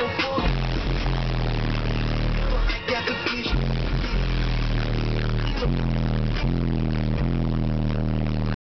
I got the vision.